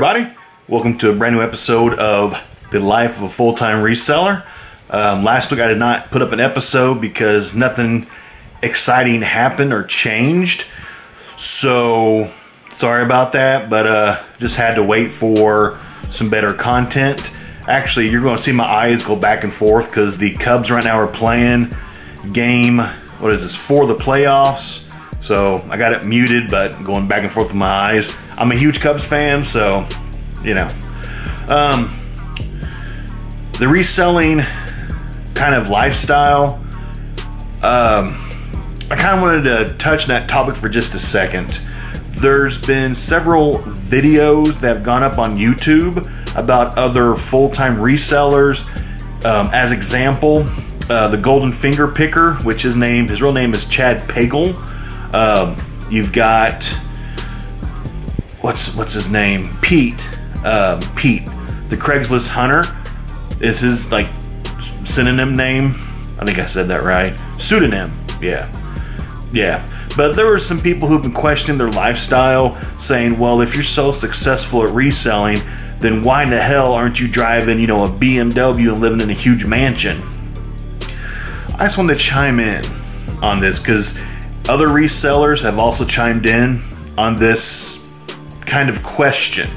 everybody? Welcome to a brand new episode of The Life of a Full-Time Reseller. Um, last week I did not put up an episode because nothing exciting happened or changed. So, sorry about that, but uh, just had to wait for some better content. Actually, you're going to see my eyes go back and forth because the Cubs right now are playing game, what is this, for the playoffs. So I got it muted, but going back and forth with my eyes. I'm a huge Cubs fan, so, you know. Um, the reselling kind of lifestyle, um, I kind of wanted to touch on that topic for just a second. There's been several videos that have gone up on YouTube about other full-time resellers. Um, as example, uh, the Golden Finger Picker, which is named, his real name is Chad Pagel. Um, you've got what's what's his name? Pete. Um, Pete, the Craigslist Hunter, is his like synonym name. I think I said that right. Pseudonym. Yeah, yeah. But there were some people who've been questioning their lifestyle, saying, "Well, if you're so successful at reselling, then why in the hell aren't you driving, you know, a BMW and living in a huge mansion?" I just wanted to chime in on this because other resellers have also chimed in on this kind of question.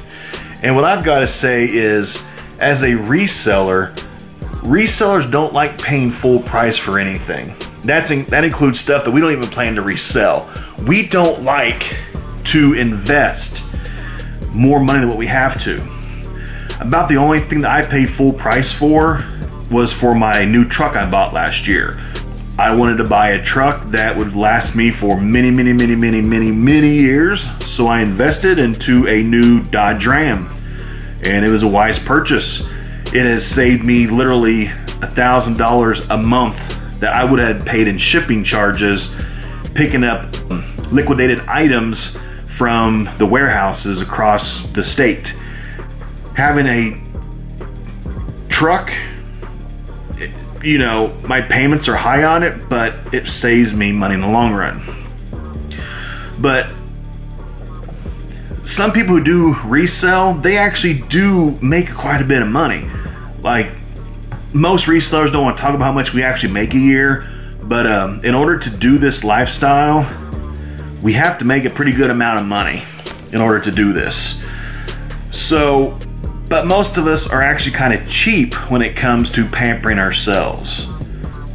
And what I've got to say is, as a reseller, resellers don't like paying full price for anything. That's in, that includes stuff that we don't even plan to resell. We don't like to invest more money than what we have to. About the only thing that I paid full price for was for my new truck I bought last year. I wanted to buy a truck that would last me for many, many, many, many, many, many years. So I invested into a new Dodge Ram and it was a wise purchase. It has saved me literally a thousand dollars a month that I would have paid in shipping charges picking up liquidated items from the warehouses across the state. Having a truck you know, my payments are high on it, but it saves me money in the long run. But some people who do resell, they actually do make quite a bit of money. Like most resellers don't want to talk about how much we actually make a year, but um, in order to do this lifestyle, we have to make a pretty good amount of money in order to do this. So but most of us are actually kind of cheap when it comes to pampering ourselves.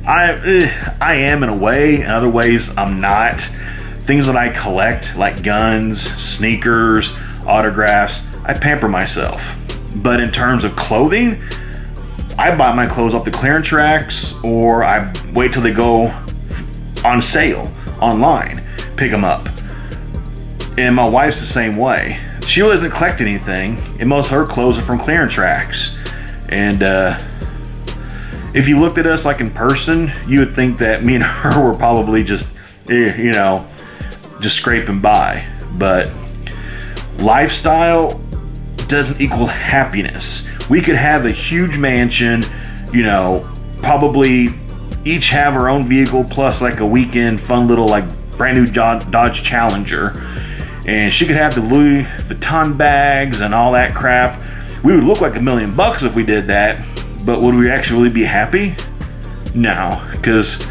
I, eh, I am in a way, in other ways, I'm not. Things that I collect, like guns, sneakers, autographs, I pamper myself. But in terms of clothing, I buy my clothes off the clearance racks or I wait till they go on sale online, pick them up. And my wife's the same way. Sheila doesn't collect anything, and most of her clothes are from clearance racks. And uh, if you looked at us like in person, you would think that me and her were probably just, eh, you know, just scraping by. But lifestyle doesn't equal happiness. We could have a huge mansion, you know, probably each have our own vehicle plus like a weekend fun little like brand new Dodge Challenger and she could have the Louis Vuitton bags and all that crap. We would look like a million bucks if we did that, but would we actually be happy? No, because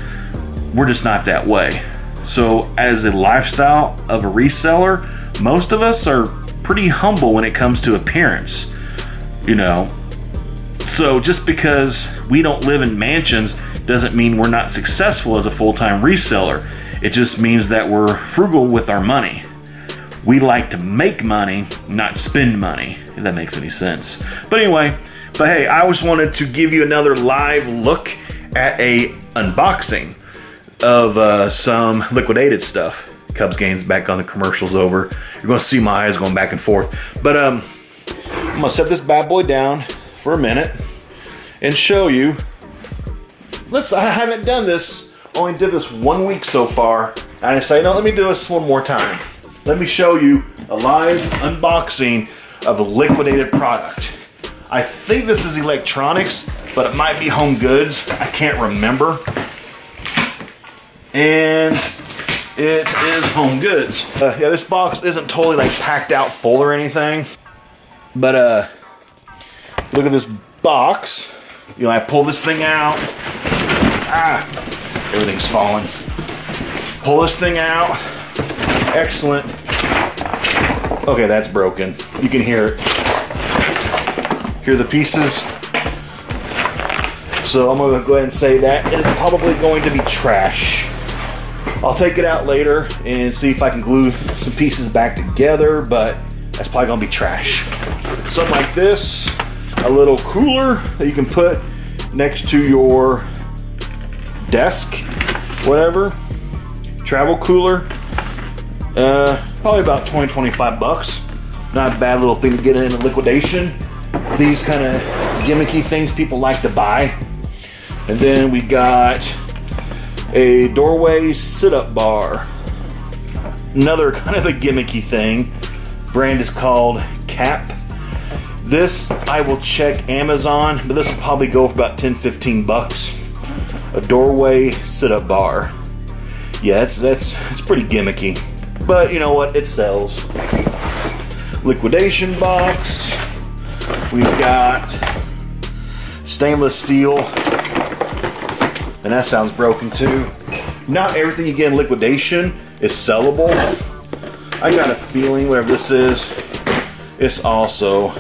we're just not that way. So, as a lifestyle of a reseller, most of us are pretty humble when it comes to appearance. You know, so just because we don't live in mansions doesn't mean we're not successful as a full time reseller. It just means that we're frugal with our money. We like to make money, not spend money, if that makes any sense. But anyway, but hey, I just wanted to give you another live look at a unboxing of uh, some liquidated stuff. Cubs games back on the commercials over. You're gonna see my eyes going back and forth. But um, I'm gonna set this bad boy down for a minute and show you. Let's, I haven't done this, only did this one week so far. And I say, no, let me do this one more time let me show you a live unboxing of a liquidated product. I think this is electronics, but it might be home goods. I can't remember. And it is home goods. Uh, yeah, this box isn't totally like packed out full or anything. But uh, look at this box. You know, I pull this thing out. Ah, everything's falling. Pull this thing out. Excellent. Okay, that's broken. You can hear it. Hear the pieces. So I'm gonna go ahead and say that is probably going to be trash. I'll take it out later and see if I can glue some pieces back together, but that's probably gonna be trash. Something like this, a little cooler that you can put next to your desk, whatever. Travel cooler, uh, probably about 20, 25 bucks. Not a bad little thing to get in a liquidation. These kind of gimmicky things people like to buy. And then we got a doorway sit-up bar. Another kind of a gimmicky thing. Brand is called Cap. This I will check Amazon, but this will probably go for about 10, 15 bucks. A doorway sit-up bar. Yeah, that's that's it's pretty gimmicky. But you know what? It sells. Liquidation box. We've got stainless steel. And that sounds broken too. Not everything you get in liquidation is sellable. I got a feeling whatever this is, it's also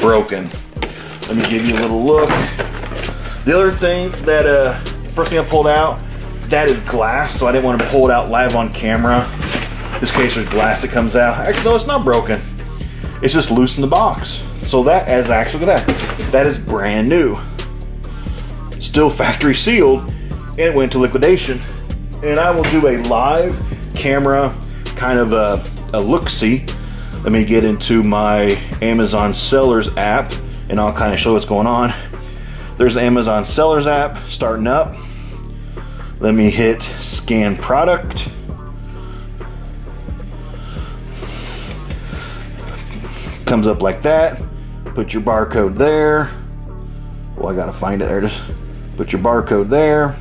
broken. Let me give you a little look. The other thing that, uh, first thing I pulled out, that is glass, so I didn't want to pull it out live on camera. This case, there's glass that comes out. Actually, no, it's not broken. It's just loose in the box. So that is actually, look at that. That is brand new. Still factory sealed, and it went to liquidation. And I will do a live camera kind of a, a look-see. Let me get into my Amazon Sellers app, and I'll kind of show what's going on. There's the Amazon Sellers app starting up. Let me hit scan product. Comes up like that. Put your barcode there. Well, I gotta find it there. Just put your barcode there.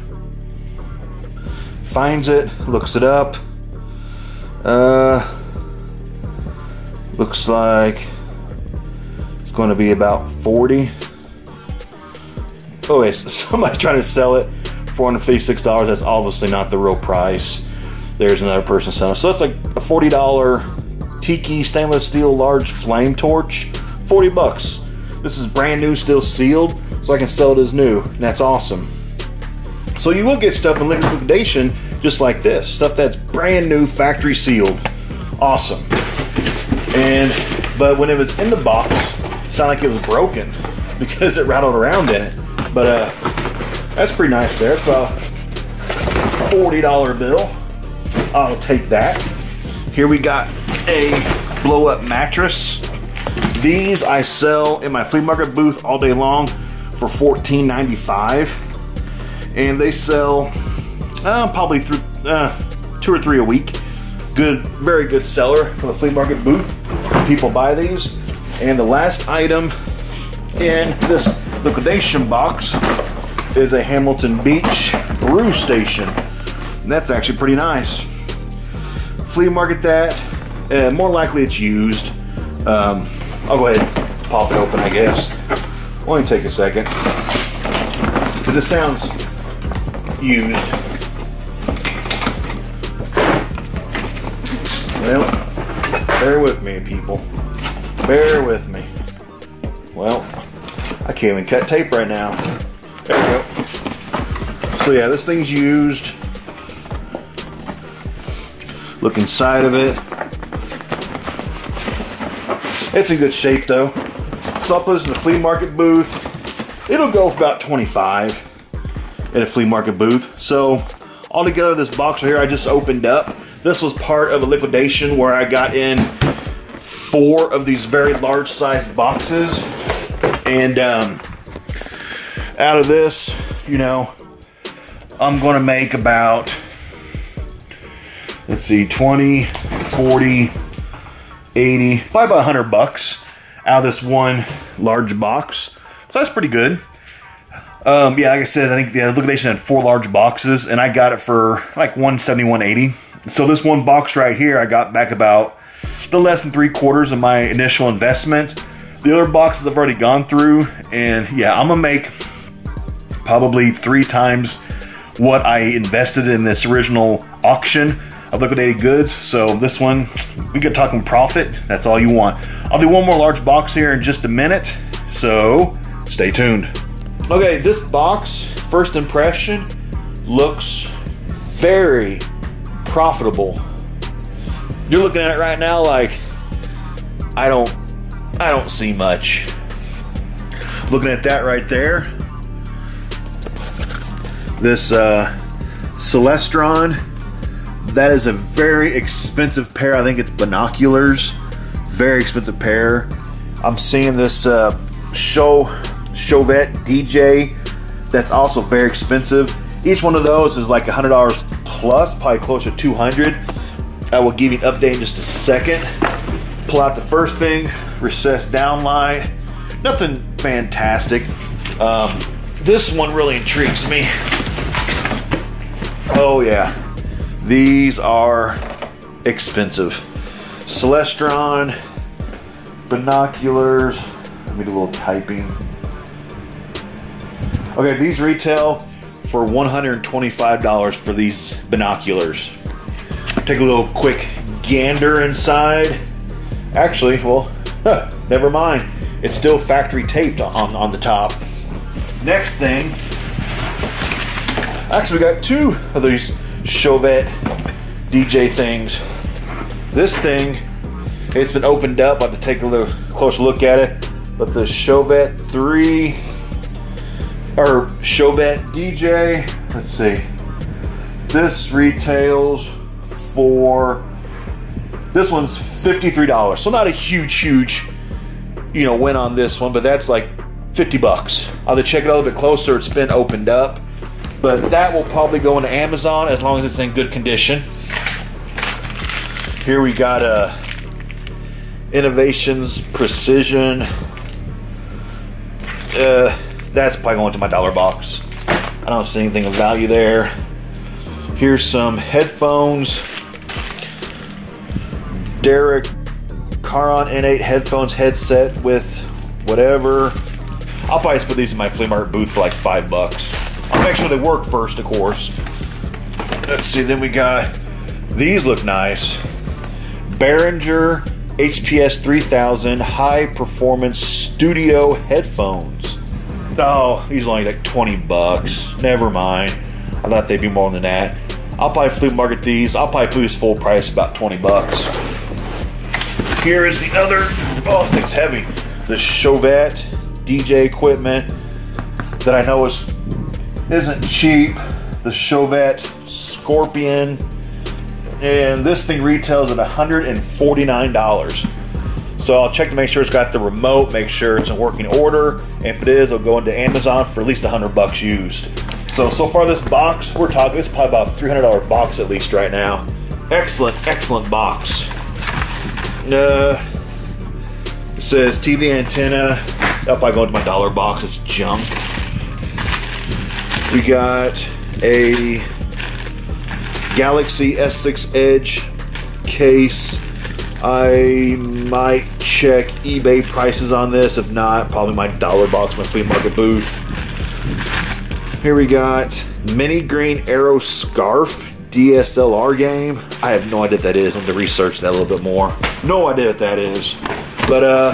Finds it, looks it up. Uh, looks like it's going to be about 40. Oh, it's somebody trying to sell it $456. That's obviously not the real price. There's another person selling. So that's like a $40 Tiki stainless steel large flame torch. 40 bucks. This is brand new, still sealed, so I can sell it as new. And that's awesome. So you will get stuff in liquidation just like this. Stuff that's brand new, factory sealed. Awesome. And, but when it was in the box, it sounded like it was broken because it rattled around in it. But uh, that's pretty nice there. It's about a $40 bill. I'll take that. Here we got a blow up mattress. These I sell in my flea market booth all day long for $14.95. And they sell uh, probably through uh, two or three a week. Good, very good seller for the flea market booth. People buy these. And the last item in this liquidation box is a Hamilton Beach brew station. And that's actually pretty nice. Flea market that. Uh, more likely it's used. Um, I'll go ahead and pop it open, I guess. Only take a second. Because it sounds used. Well, bear with me, people. Bear with me. Well, I can't even cut tape right now. There we go. So yeah, this thing's used. Look inside of it. It's in good shape though. So I'll put this in the flea market booth. It'll go for about 25 at a flea market booth. So altogether this box right here I just opened up. This was part of a liquidation where I got in four of these very large sized boxes. And um, out of this, you know, I'm gonna make about, let's see, 20, 40, 80, probably about 100 bucks out of this one large box. So that's pretty good. Um, yeah, like I said, I think the liquidation had four large boxes, and I got it for like 170, 180. So this one box right here, I got back about the less than three quarters of my initial investment. The other boxes I've already gone through, and yeah, I'm gonna make probably three times what I invested in this original auction of liquidated goods. So this one, we get talking profit. That's all you want. I'll do one more large box here in just a minute. So stay tuned. Okay, this box, first impression, looks very profitable. You're looking at it right now like, I don't, I don't see much. Looking at that right there, this uh, Celestron, that is a very expensive pair. I think it's binoculars, very expensive pair. I'm seeing this uh, show Chauvet DJ, that's also very expensive. Each one of those is like $100 plus, probably closer to 200 I will give you an update in just a second. Pull out the first thing, recessed downlight. Nothing fantastic. Um, this one really intrigues me. Oh yeah, these are expensive. Celestron, binoculars. Let me do a little typing. Okay, these retail for $125 for these binoculars. Take a little quick gander inside. Actually, well, huh, never mind. It's still factory taped on, on the top. Next thing, actually we got two of these Chauvet DJ things. This thing, it's been opened up. I have to take a little closer look at it. But the Chauvet 3, or Chauvet DJ, let's see. This retails for this one's $53. So not a huge, huge, you know, win on this one, but that's like 50 bucks. I'll have to check it a little bit closer. It's been opened up. But that will probably go into Amazon as long as it's in good condition. Here we got a uh, Innovations Precision. Uh, that's probably going to my dollar box. I don't see anything of value there. Here's some headphones. Derek Caron N8 headphones headset with whatever. I'll probably put these in my flea market booth for like five bucks. I'll make sure they work first, of course. Let's see, then we got these look nice. Behringer HPS 3000 high performance studio headphones. Oh, these are only like 20 bucks. Never mind. I thought they'd be more than that. I'll probably flea market these. I'll probably put this full price about 20 bucks. Here is the other, oh, this thing's heavy. The Chauvet DJ equipment that I know is, isn't cheap. The Chauvet Scorpion. And this thing retails at $149. So I'll check to make sure it's got the remote, make sure it's in working order. And if it is, it'll go into Amazon for at least 100 bucks used. So, so far this box, we're talking, it's probably about $300 box at least right now. Excellent, excellent box. Uh, it says TV antenna. Up I go into my dollar box. It's junk. We got a Galaxy S6 Edge case. I might check eBay prices on this. If not, probably my dollar box, my flea market booth. Here we got mini green arrow scarf DSLR game. I have no idea what that is. I'm going to research that a little bit more. No idea what that is. But uh,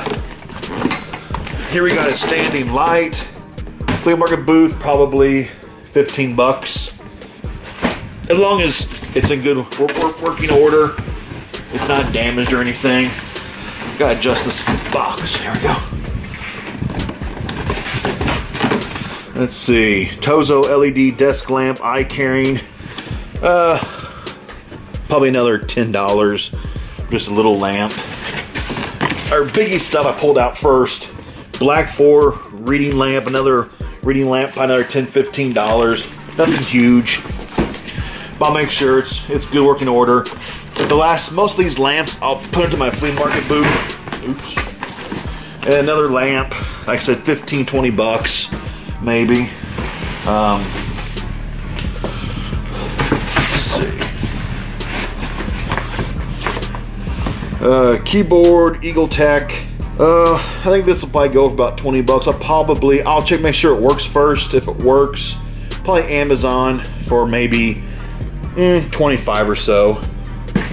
here we got a standing light. Flea market booth, probably 15 bucks. As long as it's in good working order, it's not damaged or anything. Gotta adjust this box. Here we go. Let's see. Tozo LED desk lamp, eye carrying. Uh, probably another $10. Just a little lamp. Our biggie stuff I pulled out first. Black 4 reading lamp, another reading lamp, another $10, $15. Nothing huge. But I'll make sure it's it's good working order. The last, most of these lamps, I'll put into my flea market booth. Oops. And another lamp, like I said, 15, 20 bucks, maybe. Um, Uh, keyboard, Eagle Tech, Uh, I think this will probably go for about 20 bucks. I'll probably, I'll check, make sure it works first. If it works, probably Amazon for maybe mm, 25 or so.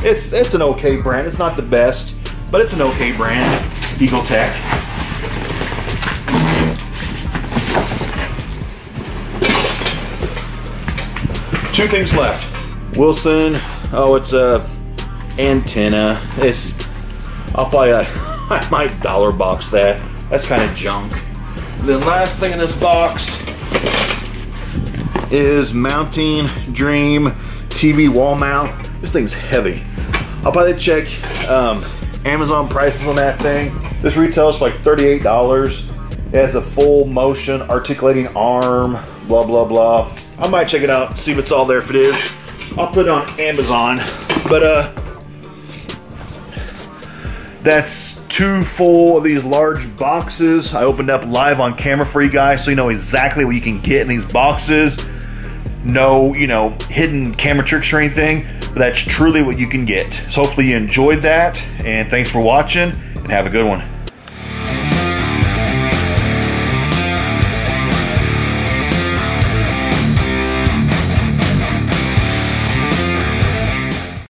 It's, it's an okay brand. It's not the best, but it's an okay brand. Eagle Tech. Two things left. Wilson, oh, it's a antenna. It's, I'll buy a, I might dollar box that. That's kind of junk. The last thing in this box is mounting dream TV wall mount. This thing's heavy. I'll probably check um, Amazon prices on that thing. This retails for like $38. It has a full motion articulating arm, blah, blah, blah. I might check it out, see if it's all there. If it is, I'll put it on Amazon. But, uh, that's two full of these large boxes. I opened up live on camera for you guys so you know exactly what you can get in these boxes. No, you know, hidden camera tricks or anything, but that's truly what you can get. So hopefully you enjoyed that, and thanks for watching, and have a good one.